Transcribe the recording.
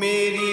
ਮੇਰੀ